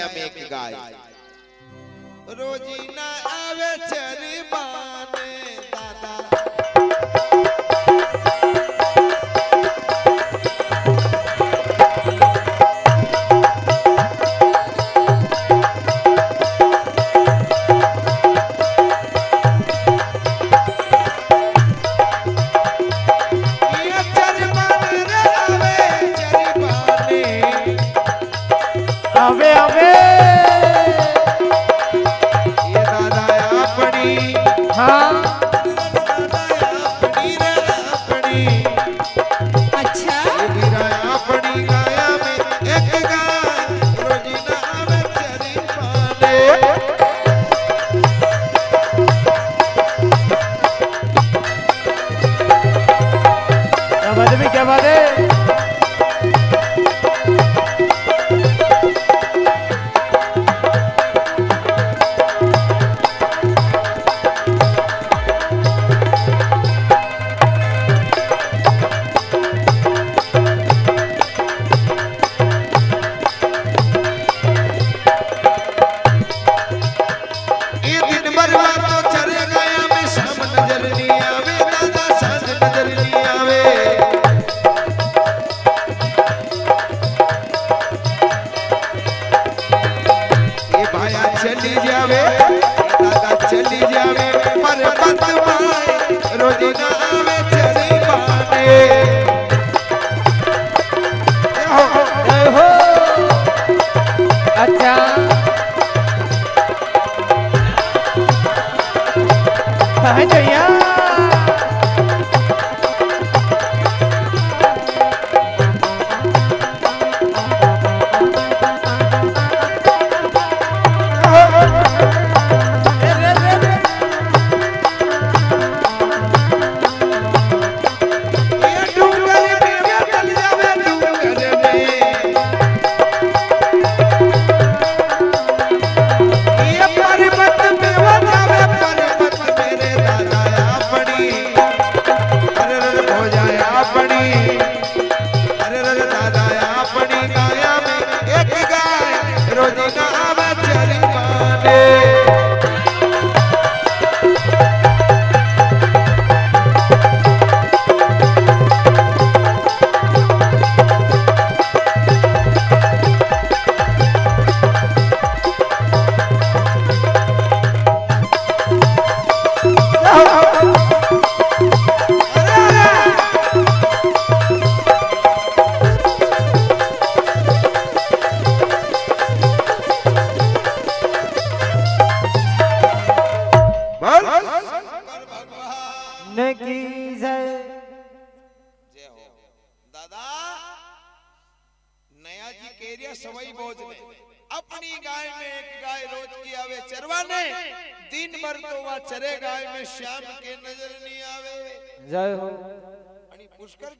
ગાયા મેં એક ગાય. રોજીના આવે છે जय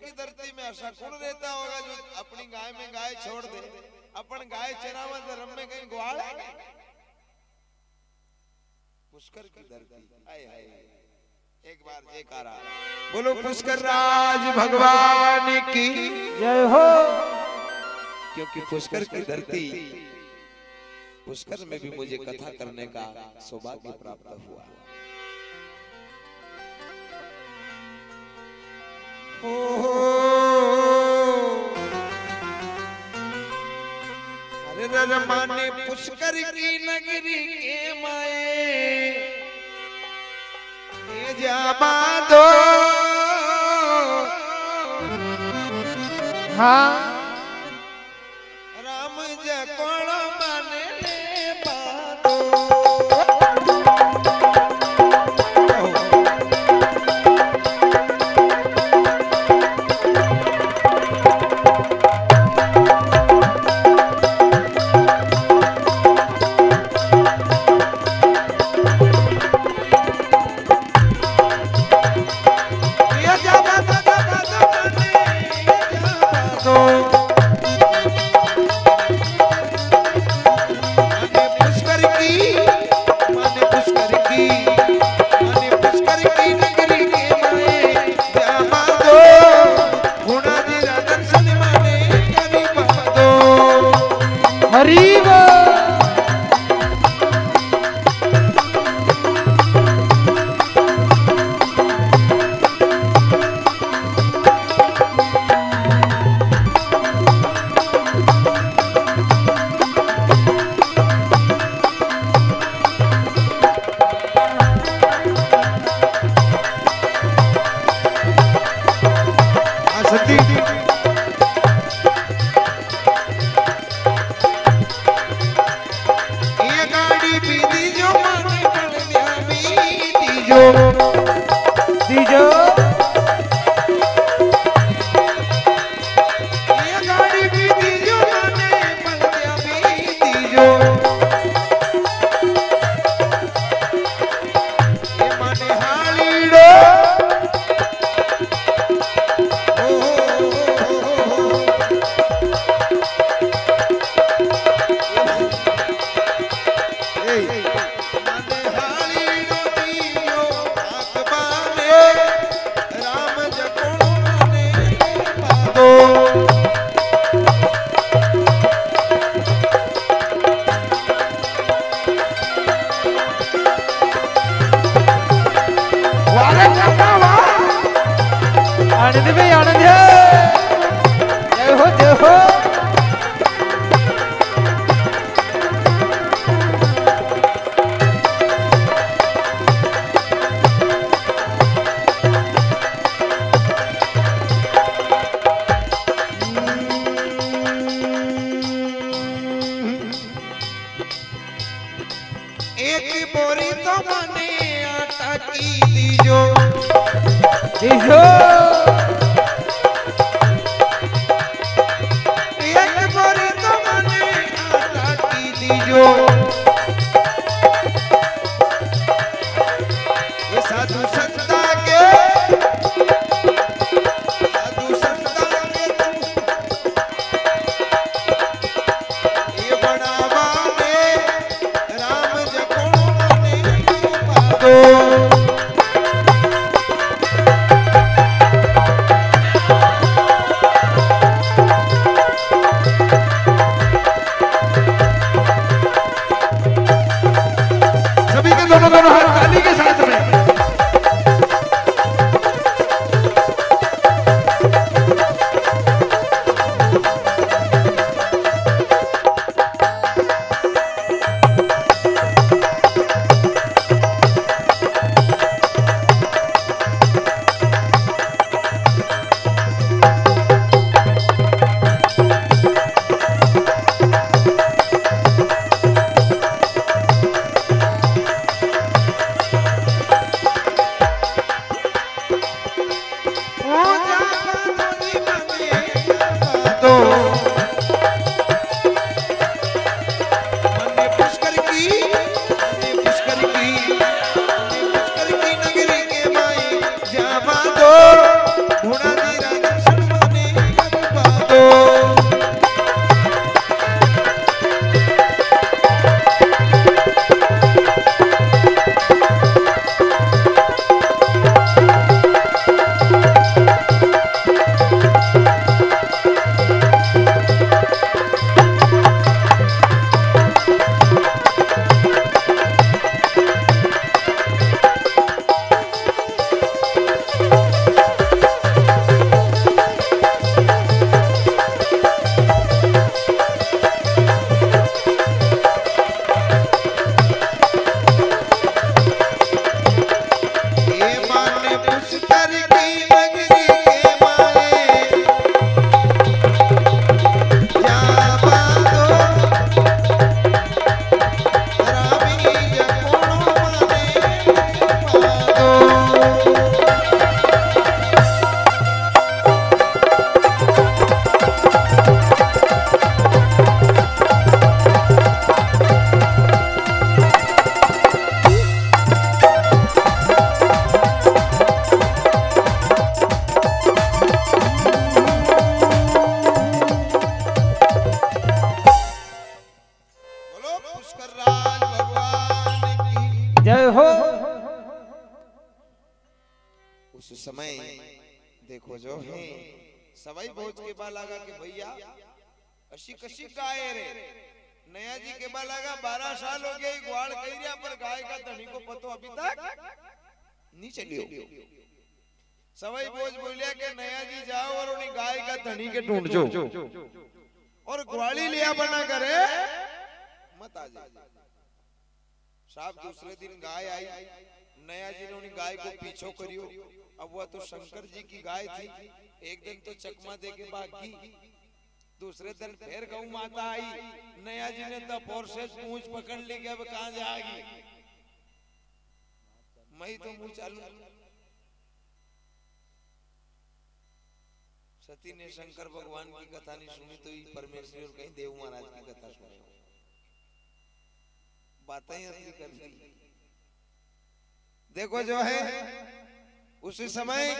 की धरती में ऐसा कौन रहता होगा जो अपनी गाय में गाय छोड़ दे। अपन गाय चरावा तो धर्म में कहीं ग्वाल पुष्कर की धरती। आए आए एक बार जयकारा बोलो पुष्कर राज भगवान की जय हो। क्योंकि पुष्कर की धरती पुष्कर में भी मुझे कथा करने का सौभाग्य प्राप्त हुआ। है રમાની પુષ્કર કી નગરી કે માએ એ જાબા દો હા. की हो। उस समय देखो जो है, सवाई भोज के बा लगा के भैया, अशी कशी गाय रे। नया जी के बा लगा, बारह साल हो गए, ग्वाल कहिया पर गाय का धनी को पतो अभी तक नहीं चलियो सवाई भोज बोलिया के नया जी जाओ और उन्हें गाय का धनी के ढूंढ जो। और ग्वाली लिया बना करे, मत आ जाए साहब, दूसरे दिन गाय आई। नया जी ने उन्हें गाय को पीछो करियो। अब वह तो शंकर जी की गाय थी। एक दिन तो चकमा दे के बाकी दूसरे दिन फिर गौ माता आई। नया जी ने तो फोर से पूंछ पकड़ ली अब कहा जाएगी? मैं तो मुँह चालू। सती ने शंकर भगवान की कथा नहीं सुनी तो परमेश्वर कहीं देव महाराज की कथा सुनी। बातें ही असली कर दी देखो जो है उस समय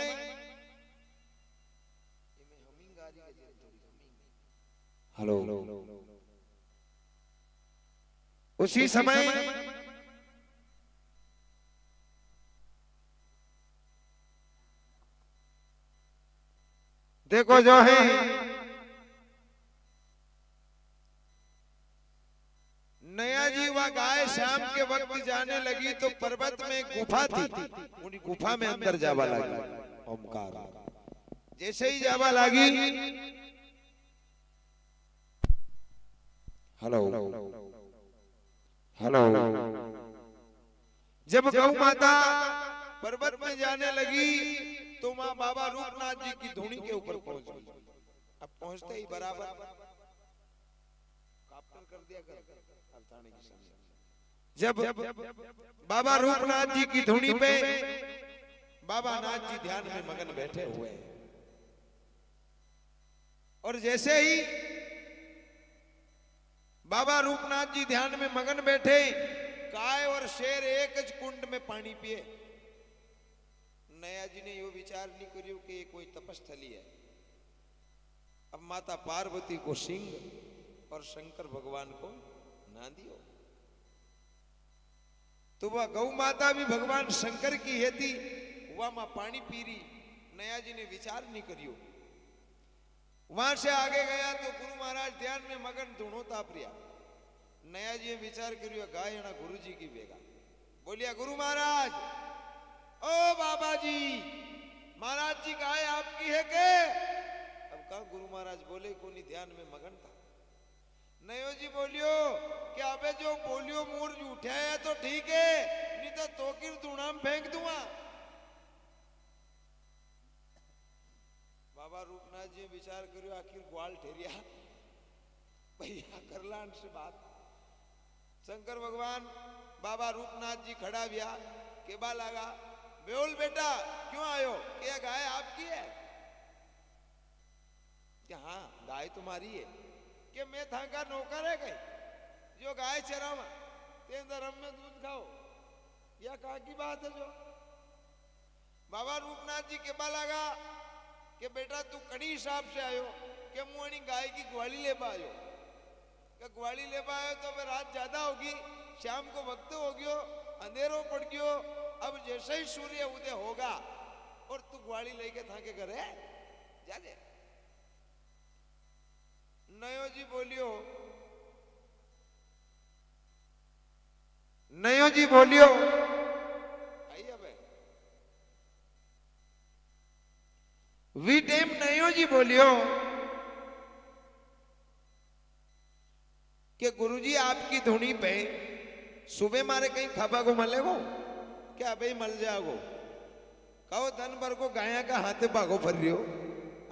हेलो। उसी समय देखो जो है नया जी वह गाय शाम के वक्त जाने लगी तो पर्वत में गुफा थी। गुफा में अंदर जावा लगी। ओमकार। जैसे ही जावा लगी। हेलो। हेलो। जब गौ माता पर्वत में जाने लगी तो माँ बाबा रूपनाथ जी की धुनी के ऊपर पहुँच गई। अब पहुँचते ही बराबर। कर दिया कर। अर्थाने की समझ जब बाबा रूपनाथ जी की धुनी पे बाबा नाथ जी ध्यान में मगन बैठे हुए हैं। और जैसे ही बाबा रूपनाथ जी ध्यान में मगन बैठे गाय और शेर एक ज कुंड में पानी पिए। नया जी ने यो विचार नहीं करियो कि ये कोई तपस्थली है। अब माता पार्वती को सिंह और शंकर भगवान को ना दियो। तो वह गौ माता भी भगवान शंकर की है थी वह माँ पानी पी रही नया जी ने विचार नहीं करियो। वहाँ से आगे गया तो गुरु महाराज ध्यान में मगन धुनो ताप रिया। नया जी ने विचार करियो गाय गुरु जी की बेगा। बोलिया, गुरु महाराज, ओ बाबा जी महाराज जी गाय आपकी है के? अब कहा, गुरु महाराज बोले, कोनी ध्यान में मगन था। नयो जी बोलियो, कि अबे जो बोलियो मोर उठा है तो ठीक है, नहीं तो तोकिर दूणाम फेंक दूँगा। बाबा रूपनाथ जी विचार करियो, आखिर ग्वाल ठेरिया। भैया करलान से बात। शंकर भगवान बाबा रूपनाथ जी खड़ा व्या केबा लगा बेउल बेटा, क्यों आयो? कि गाय आपकी है? कि हाँ गाय तुम्हारी है। मैं का नौकर है कहीं जो गाय चरावा ते अंदर हम में दूध खाओ या कहा की बात है जो बाबा रूपनाथ जी के लगा कि बेटा तू कड़ी हिसाब से आयो कि मुआनी गाय की ग्वाली ले आयो कि ग्वाली ले आयो तो फिर रात ज़्यादा होगी शाम को वक्त हो गयो अंधेरो पड़ गयो अब जैसे ही सूर्य उदय होगा और तू ग्वाली लेके था करे जा नयो जी बोलियो। नयो जी बोलियो। वी टेम नयो जी बोलियो। कि गुरुजी आपकी धुनी पे सुबह मारे कहीं खाबा को मले को क्या भाई मल जाओ? कहो धन भर को गाया का हाथे भागो फर रही हो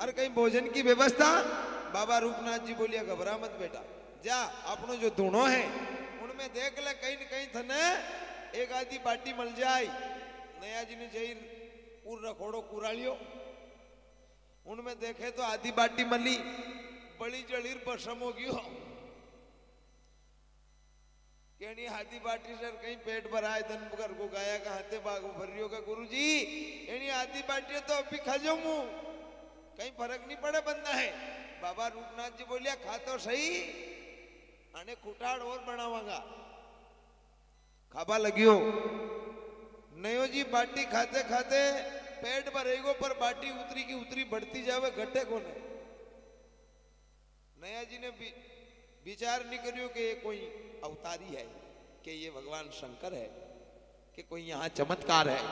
अरे कहीं भोजन की व्यवस्था? बाबा रूपनाथ जी बोलिया घबरा मत बेटा। जा अपनो जो धुनो है, उनमें देख ले, कहीं न कहीं थने एक आधी बाटी मल जाए। नया जी ने जही पूर रखोड़ो कुरालियो। उनमें देखे तो आधी बाटी मली, बड़ी जड़ीर बसम हो गयो। केनी आधी बाटी सर, कहीं पेट भराए धन कर को गाया का हाथे बागो भरियो का गुरु जी एनी आधी बाटी तो अभी खा जाऊँ कहीं फ़र्क नहीं पड़े बंदा है। बाबा रूपनाथ जी बोलिया खा तो सही आने खुटाड़ और बनावांगा खाबा लगियो। नयो जी बाटी खाते खाते पेट भरेगो पर बाटी उतरी की उतरी बढ़ती जावे, घटे कोने? नया जी ने विचार नहीं करियो कि ये कोई अवतारी है, कि ये भगवान शंकर है, कि कोई यहाँ चमत्कार है।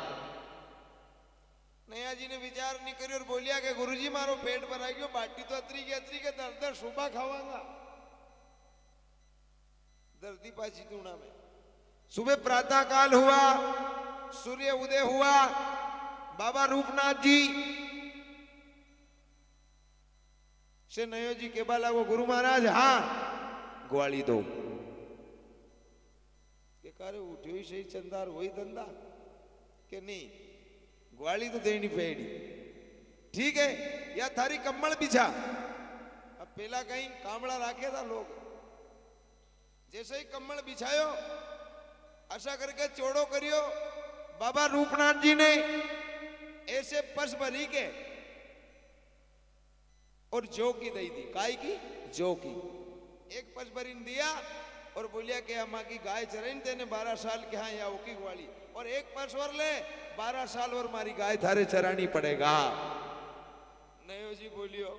जी विचार नहीं करियो और बोलिया कि गुरुजी मारो पेट भरा गयो बाटी तो अतरी की अतरी के दर दर सुबह खावांगा दर्दी पाची तूणा में सुबह प्रातः काल हुआ सूर्य उदय हुआ बाबा रूपनाथ जी से नयो जी के बाला वो गुरु महाराज हाँ ग्वाली दो के कारे उठ्यो सही चंदार वही धंधा के नहीं ग्वाली तो देनी पेड़ी ठीक है, या थारी कम्बल बिछा। अब पहला कहीं कामड़ा राखे था लोग। जैसे ही कम्बल बिछायो ऐसा करके चोड़ो करियो, बाबा रूपनाथ जी ने ऐसे पस भरी के और जो की दई दी। काय की? जो की। एक पस भरी दिया और बोलिया कि अम्मा की गाय चरन तेने बारह साल के हाँ या ओकी ग्वाली। और एक पस और ले बारह साल और मारी गाय थारे चरानी पड़ेगा। नयो जी बोलियो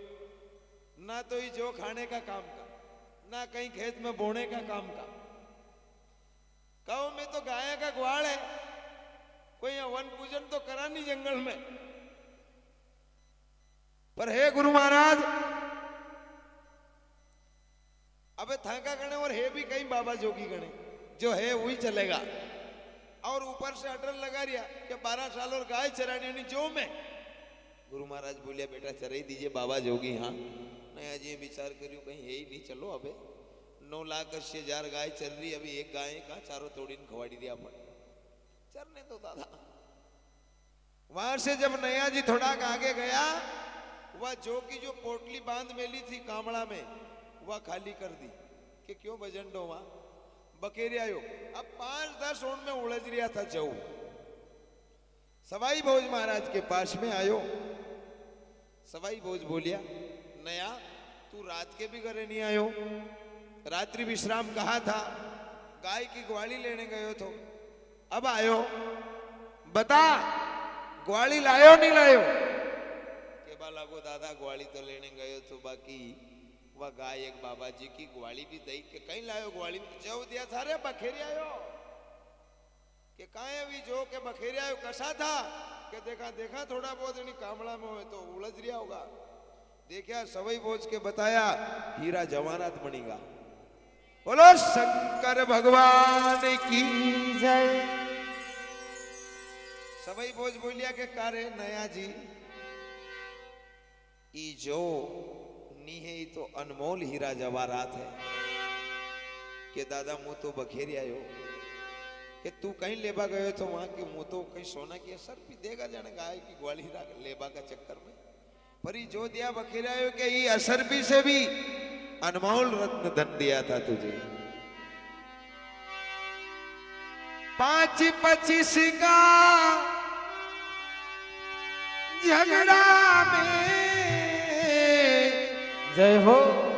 ना तो जो खाने का काम का ना कहीं खेत में बोने का काम का गाँव में तो गाय का ग्वाल है कोई वन पूजन तो करा नहीं जंगल में। पर हे गुरु महाराज अबे थाका गणे और हे भी कहीं बाबा जोगी गणे जो है वही चलेगा। और ऊपर से अटल लगा रिया कि बारह साल और गाय चरानी होनी जो में। गुरु महाराज बोलिया बेटा चराई दीजिए बाबा जोगी हाँ। नया जी विचार करियो कहीं है ही नहीं चलो अबे। नौ लाख अस्सी हज़ार गाय चल रही अभी एक गाय का चारों तोड़ी खवाड़ी दिया अपन। चरने तो दादा। वहाँ से जब नया जी थोड़ा आगे गया वह जो की जो पोटली बाँध मेली थी कामड़ा में वह खाली कर दी। कि क्यों भजन डो वहाँ बकेरे आयो। अब पाँच दस ऊंड में उलझ रिया था जऊ। सवाई भोज महाराज के पास में आयो। सवाई भोज बोलिया, नया, तू रात के भी घरे नहीं आयो? रात्रि विश्राम कहा था? गाय की ग्वाली लेने गयो तो। अब आयो। बता, ग्वाली लायो नहीं लायो? के बाला को दादा, ग्वाली तो लेने गयो तो बाकी वह गाय एक बाबा जी की ग्वाली भी दई के कहीं लायो ग्वाली में? जो दिया था रे, बखेरे आयो। के काए भी जो के बखेरे आयो, कसा था? के देखा देखा थोड़ा बहुत नहीं कामड़ा में हो तो उलझ रिया होगा। देखा सवई बोझ के बताया, हीरा जवानत बनेगा। बोलो, शंकर भगवान की जय। सवई बोझ बोलिया के, कारे नया जी, ई जो नी है तो अनमोल हीरा जवाहरात है। के दादा, मुँह तो बखेरी आयो। कि तू कहीं लेबा गयो तो वहाँ के मुँह तो कहीं सोना की असर भी देगा जाने गाय की ग्वाली हीरा लेबा का चक्कर में। पर जो दिया बखेरी आयो कि ई असर भी से भी अनमोल रत्न धन दिया था तुझे। पाँच पच्चीस का झगड़ा में जय हो